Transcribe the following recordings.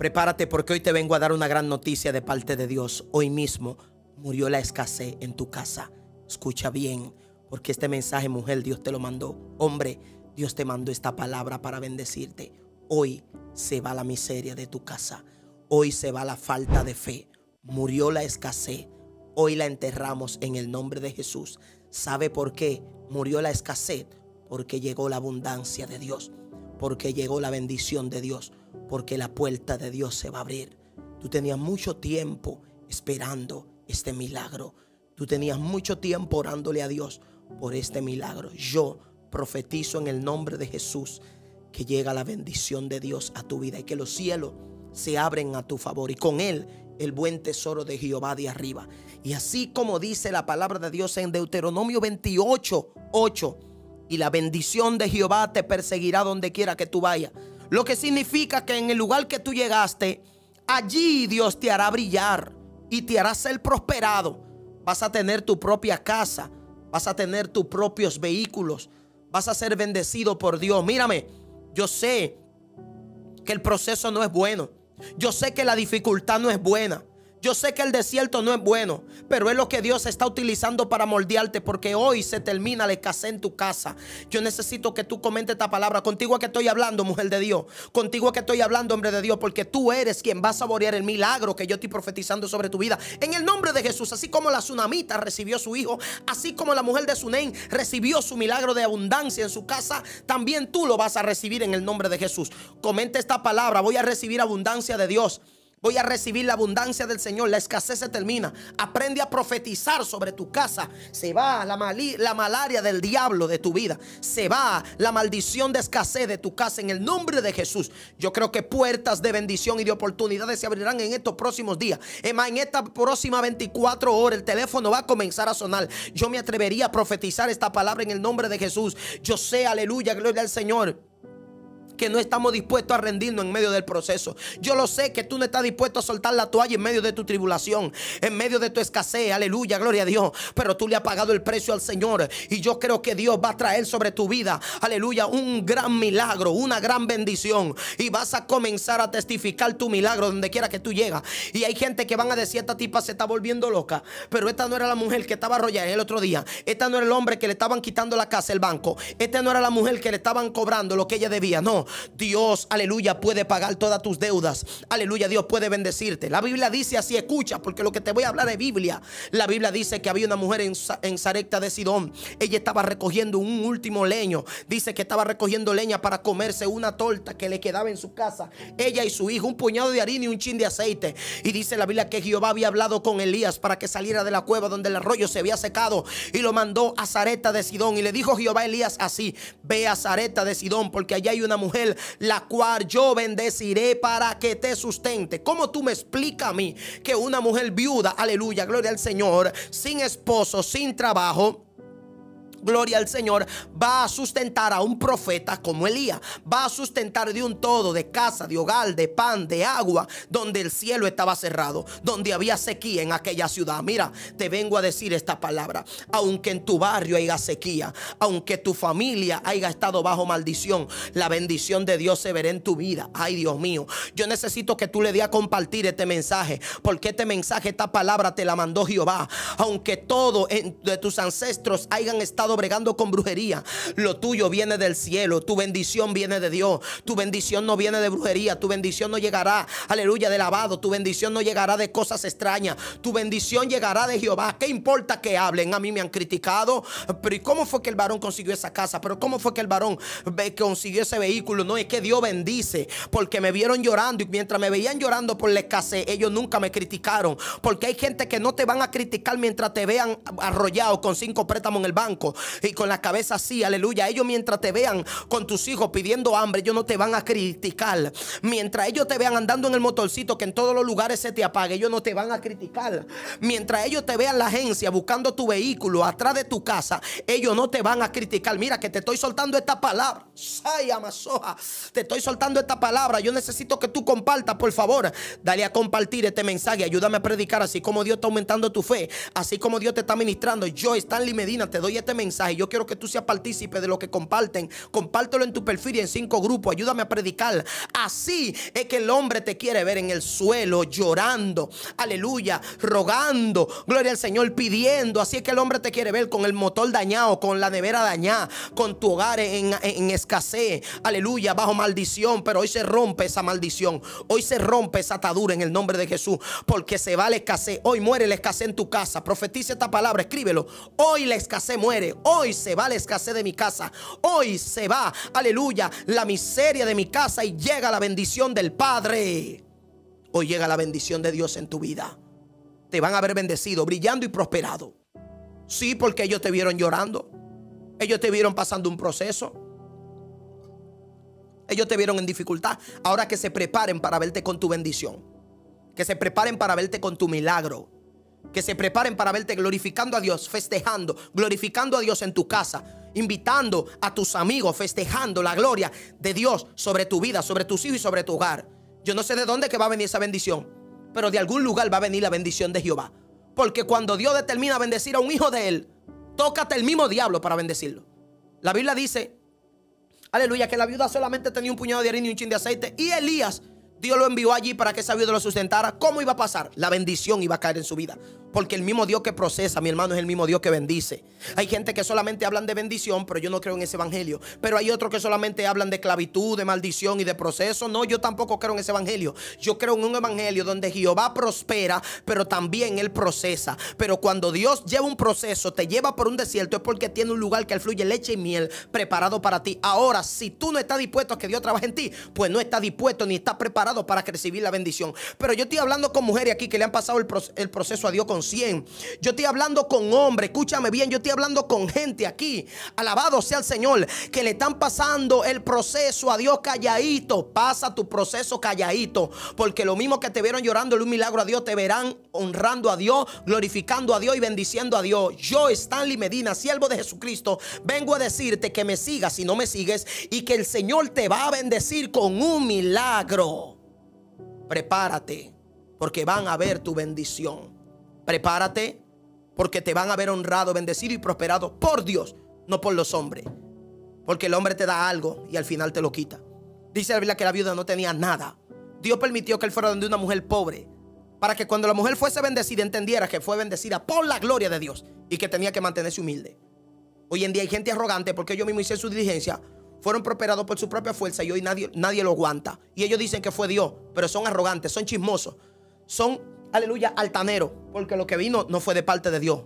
Prepárate porque hoy te vengo a dar una gran noticia de parte de Dios. Hoy mismo murió la escasez en tu casa. Escucha bien, porque este mensaje, mujer, Dios te lo mandó. Hombre, Dios te mandó esta palabra para bendecirte. Hoy se va la miseria de tu casa. Hoy se va la falta de fe. Murió la escasez. Hoy la enterramos en el nombre de Jesús. ¿Sabe por qué murió la escasez? Porque llegó la abundancia de Dios. Porque llegó la bendición de Dios. Porque la puerta de Dios se va a abrir. Tú tenías mucho tiempo esperando este milagro. Tú tenías mucho tiempo orándole a Dios por este milagro. Yo profetizo en el nombre de Jesús que llega la bendición de Dios a tu vida y que los cielos se abren a tu favor y con él el buen tesoro de Jehová de arriba. Y así como dice la palabra de Dios en Deuteronomio 28, 8, y la bendición de Jehová te perseguirá donde quiera que tú vayas. Lo que significa que en el lugar que tú llegaste, allí Dios te hará brillar y te hará ser prosperado. Vas a tener tu propia casa, vas a tener tus propios vehículos, vas a ser bendecido por Dios. Mírame, yo sé que el proceso no es bueno. Yo sé que la dificultad no es buena. Yo sé que el desierto no es bueno, pero es lo que Dios está utilizando para moldearte porque hoy se termina la escasez en tu casa. Yo necesito que tú comentes esta palabra. Contigo que estoy hablando, mujer de Dios. Contigo que estoy hablando, hombre de Dios, porque tú eres quien va a saborear el milagro que yo estoy profetizando sobre tu vida. En el nombre de Jesús, así como la tsunamita recibió su hijo, así como la mujer de Sunem recibió su milagro de abundancia en su casa, también tú lo vas a recibir en el nombre de Jesús. Comente esta palabra, voy a recibir abundancia de Dios. Voy a recibir la abundancia del Señor. La escasez se termina. Aprende a profetizar sobre tu casa. Se va la, la, malaria del diablo de tu vida. Se va la maldición de escasez de tu casa en el nombre de Jesús. Yo creo que puertas de bendición y de oportunidades se abrirán en estos próximos días. Es más, en esta próxima 24 horas el teléfono va a comenzar a sonar. Yo me atrevería a profetizar esta palabra en el nombre de Jesús. Yo sé, aleluya, gloria al Señor que no estamos dispuestos a rendirnos en medio del proceso. Yo lo sé que tú no estás dispuesto a soltar la toalla en medio de tu tribulación, en medio de tu escasez. Aleluya, gloria a Dios. Pero tú le has pagado el precio al Señor. Y yo creo que Dios va a traer sobre tu vida, aleluya, un gran milagro, una gran bendición. Y vas a comenzar a testificar tu milagro donde quiera que tú llegas. Y hay gente que van a decir, esta tipa se está volviendo loca. Pero esta no era la mujer que estaba arrollada el otro día. Esta no era el hombre que le estaban quitando la casa, el banco. Esta no era la mujer que le estaban cobrando lo que ella debía. No, Dios, aleluya, puede pagar todas tus deudas. Aleluya, Dios puede bendecirte. La Biblia dice así, escucha, porque lo que te voy a hablar es Biblia. La Biblia dice que había una mujer en, en de Sidón. Ella estaba recogiendo un último leño. Dice que estaba recogiendo leña para comerse una torta que le quedaba en su casa. Ella y su hijo, un puñado de harina y un chin de aceite. Y dice la Biblia que Jehová había hablado con Elías para que saliera de la cueva donde el arroyo se había secado y lo mandó a Zareta de Sidón. Y le dijo Jehová a Elías así: Ve a Zareta de Sidón porque allá hay una mujer la cual yo bendeciré para que te sustente. ¿Cómo tú me explicas a mí que una mujer viuda, aleluya, gloria al Señor, sin esposo, sin trabajo, gloria al Señor, va a sustentar a un profeta como Elías. Va a sustentar de un todo, de casa, de hogar, de pan, de agua, donde el cielo estaba cerrado, donde había sequía en aquella ciudad. Mira, te vengo a decir esta palabra. Aunque en tu barrio haya sequía, aunque tu familia haya estado bajo maldición, la bendición de Dios se verá en tu vida. Ay, Dios mío, yo necesito que tú le dé a compartir este mensaje, porque este mensaje, esta palabra te la mandó Jehová. Aunque todo de tus ancestros hayan estado bregando con brujería. Lo tuyo viene del cielo. Tu bendición viene de Dios. Tu bendición no viene de brujería. Tu bendición no llegará, aleluya, de lavado. Tu bendición no llegará de cosas extrañas. Tu bendición llegará de Jehová. ¿Qué importa que hablen? A mí me han criticado. Pero ¿y cómo fue que el varón consiguió esa casa? Pero ¿cómo fue que el varón consiguió ese vehículo? No, es que Dios bendice. Porque me vieron llorando y mientras me veían llorando por la escasez, ellos nunca me criticaron. Porque hay gente que no te van a criticar mientras te vean arrollado con cinco préstamos en el banco y con la cabeza así, aleluya. Ellos mientras te vean con tus hijos pidiendo hambre, ellos no te van a criticar. Mientras ellos te vean andando en el motorcito que en todos los lugares se te apague, ellos no te van a criticar. Mientras ellos te vean la agencia buscando tu vehículo atrás de tu casa, ellos no te van a criticar. Mira que te estoy soltando esta palabra. Te estoy soltando esta palabra. Yo necesito que tú compartas, por favor. Dale a compartir este mensaje. Ayúdame a predicar así como Dios está aumentando tu fe. Así como Dios te está ministrando. Yo, Stanley Medina, te doy este mensaje mensaje, yo quiero que tú seas partícipe de lo que comparten. Compártelo en tu perfil y en cinco grupos. Ayúdame a predicar. Así es que el hombre te quiere ver en el suelo, llorando. Aleluya. Rogando. Gloria al Señor, pidiendo. Así es que el hombre te quiere ver con el motor dañado, con la nevera dañada, con tu hogar en, en escasez. Aleluya. Bajo maldición. Pero hoy se rompe esa maldición. Hoy se rompe esa atadura en el nombre de Jesús. Porque se va la escasez. Hoy muere la escasez en tu casa. Profetiza esta palabra. Escríbelo. Hoy la escasez muere. Hoy se va la escasez de mi casa. Hoy se va, aleluya, la miseria de mi casa y llega la bendición del Padre. Hoy llega la bendición de Dios en tu vida. Te van a ver bendecido, brillando y prosperado. Sí, porque ellos te vieron llorando. Ellos te vieron pasando un proceso. Ellos te vieron en dificultad. Ahora que se preparen para verte con tu bendición. Que se preparen para verte con tu milagro que se preparen para verte glorificando a Dios, festejando, glorificando a Dios en tu casa, invitando a tus amigos, festejando la gloria de Dios sobre tu vida, sobre tus hijos y sobre tu hogar. Yo no sé de dónde que va a venir esa bendición, pero de algún lugar va a venir la bendición de Jehová. Porque cuando Dios determina bendecir a un hijo de él, tócate el mismo diablo para bendecirlo. La Biblia dice, aleluya, que la viuda solamente tenía un puñado de harina y un chin de aceite y Elías Dios lo envió allí para que esa viuda lo sustentara. ¿Cómo iba a pasar? La bendición iba a caer en su vida. Porque el mismo Dios que procesa, mi hermano, es el mismo Dios que bendice. Hay gente que solamente hablan de bendición, pero yo no creo en ese evangelio. Pero hay otros que solamente hablan de clavitud, de maldición y de proceso. No, yo tampoco creo en ese evangelio. Yo creo en un evangelio donde Jehová prospera, pero también Él procesa. Pero cuando Dios lleva un proceso, te lleva por un desierto, es porque tiene un lugar que fluye leche y miel preparado para ti. Ahora, si tú no estás dispuesto a que Dios trabaje en ti, pues no estás dispuesto ni estás preparado para recibir la bendición. Pero yo estoy hablando con mujeres aquí que le han pasado el proceso a Dios con 100. Yo estoy hablando con hombres, escúchame bien, yo estoy hablando con gente aquí. Alabado sea el Señor, que le están pasando el proceso a Dios calladito. Pasa tu proceso calladito, porque lo mismo que te vieron llorando un milagro a Dios, te verán honrando a Dios, glorificando a Dios y bendiciendo a Dios. Yo, Stanley Medina, siervo de Jesucristo, vengo a decirte que me sigas si no me sigues y que el Señor te va a bendecir con un milagro. Prepárate, porque van a ver tu bendición. Prepárate porque te van a ver honrado, bendecido y prosperado por Dios, no por los hombres. Porque el hombre te da algo y al final te lo quita. Dice la Biblia que la viuda no tenía nada. Dios permitió que él fuera donde una mujer pobre. Para que cuando la mujer fuese bendecida entendiera que fue bendecida por la gloria de Dios y que tenía que mantenerse humilde. Hoy en día hay gente arrogante porque yo mismo hice su diligencia. Fueron prosperados por su propia fuerza y hoy nadie, nadie lo aguanta. Y ellos dicen que fue Dios, pero son arrogantes, son chismosos. Son aleluya, altanero, porque lo que vino no fue de parte de Dios.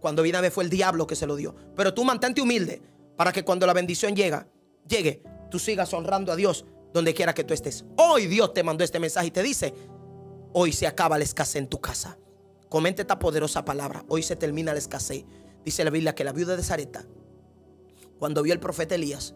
Cuando vino a ver fue el diablo que se lo dio. Pero tú mantente humilde para que cuando la bendición llega, llegue, tú sigas honrando a Dios donde quiera que tú estés. Hoy Dios te mandó este mensaje y te dice, hoy se acaba la escasez en tu casa. Comente esta poderosa palabra, hoy se termina la escasez. Dice la Biblia que la viuda de Zareta, cuando vio el profeta Elías,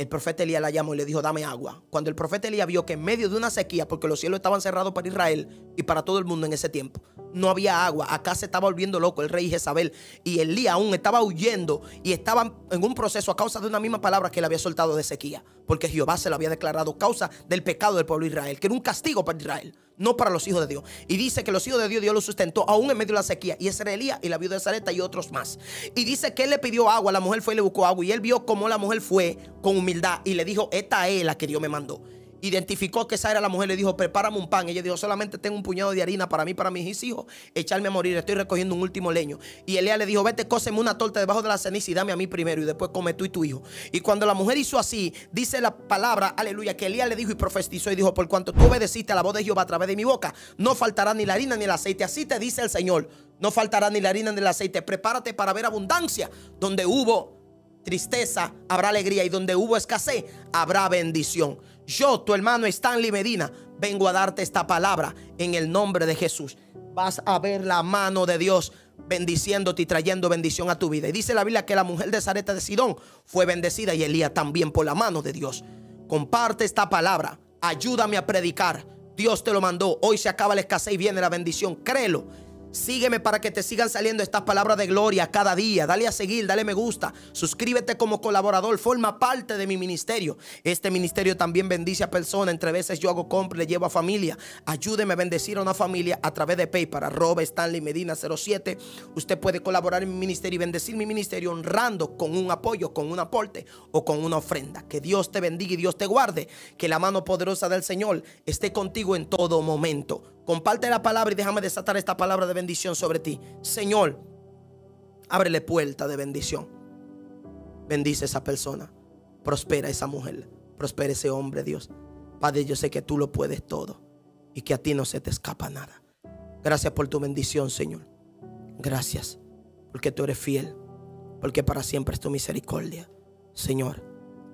el profeta Elías la llamó y le dijo, dame agua. Cuando el profeta Elías vio que en medio de una sequía, porque los cielos estaban cerrados para Israel y para todo el mundo en ese tiempo, no había agua. Acá se estaba volviendo loco el rey Jezabel. Y Elías aún estaba huyendo y estaba en un proceso a causa de una misma palabra que le había soltado de sequía. Porque Jehová se lo había declarado causa del pecado del pueblo de Israel, que era un castigo para Israel no para los hijos de Dios. Y dice que los hijos de Dios Dios los sustentó aún en medio de la sequía. Y ese era Elías y la viuda de Zareta y otros más. Y dice que él le pidió agua, la mujer fue y le buscó agua. Y él vio cómo la mujer fue con humildad y le dijo, esta es la que Dios me mandó identificó que esa era la mujer, le dijo, prepárame un pan. Ella dijo, solamente tengo un puñado de harina para mí, para mis hijos, echarme a morir, estoy recogiendo un último leño. Y Elías le dijo, vete, cóseme una torta debajo de la ceniza y dame a mí primero y después come tú y tu hijo. Y cuando la mujer hizo así, dice la palabra, aleluya, que Elías le dijo y profetizó y dijo, por cuanto tú obedeciste a la voz de Jehová a través de mi boca, no faltará ni la harina ni el aceite. Así te dice el Señor, no faltará ni la harina ni el aceite. Prepárate para ver abundancia donde hubo tristeza, habrá alegría y donde hubo escasez, habrá bendición. Yo, tu hermano Stanley Medina, vengo a darte esta palabra en el nombre de Jesús. Vas a ver la mano de Dios bendiciéndote y trayendo bendición a tu vida. Y dice la Biblia que la mujer de Zareta de Sidón fue bendecida y Elías también por la mano de Dios. Comparte esta palabra. Ayúdame a predicar. Dios te lo mandó. Hoy se acaba la escasez y viene la bendición. Créelo. Sígueme para que te sigan saliendo estas palabras de gloria cada día. Dale a seguir, dale me gusta. Suscríbete como colaborador. Forma parte de mi ministerio. Este ministerio también bendice a personas. Entre veces yo hago compra, le llevo a familia. Ayúdeme a bendecir a una familia a través de PayPal. Arroba Stanley Medina 07. Usted puede colaborar en mi ministerio y bendecir mi ministerio honrando con un apoyo, con un aporte o con una ofrenda. Que Dios te bendiga y Dios te guarde. Que la mano poderosa del Señor esté contigo en todo momento. Comparte la palabra y déjame desatar esta palabra de bendición sobre ti. Señor, ábrele puerta de bendición. Bendice a esa persona. Prospera esa mujer. Prospera ese hombre, Dios. Padre, yo sé que tú lo puedes todo y que a ti no se te escapa nada. Gracias por tu bendición, Señor. Gracias porque tú eres fiel, porque para siempre es tu misericordia. Señor,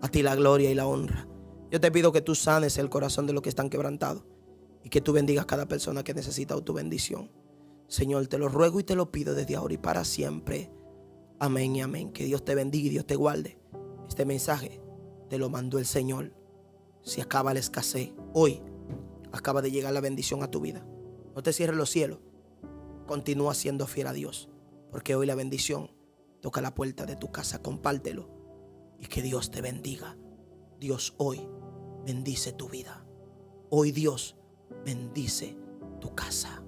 a ti la gloria y la honra. Yo te pido que tú sanes el corazón de los que están quebrantados y que tú bendigas a cada persona que necesita tu bendición. Señor, te lo ruego y te lo pido desde ahora y para siempre. Amén y amén. Que Dios te bendiga y Dios te guarde. Este mensaje te lo mandó el Señor. Si acaba la escasez, hoy acaba de llegar la bendición a tu vida. No te cierres los cielos. Continúa siendo fiel a Dios. Porque hoy la bendición toca la puerta de tu casa. Compártelo. Y que Dios te bendiga. Dios hoy bendice tu vida. Hoy Dios bendice tu casa.